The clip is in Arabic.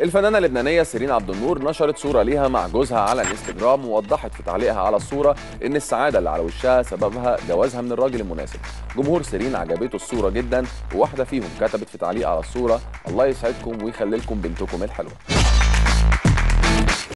الفنانة اللبنانية سيرين عبد النور نشرت صورة ليها مع جوزها على الانستجرام ووضحت في تعليقها على الصورة إن السعادة اللي على وشها سببها جوازها من الراجل المناسب. جمهور سيرين عجبته الصورة جدا وواحدة فيهم كتبت في تعليق على الصورة الله يسعدكم ويخلي لكم بنتكم الحلوة.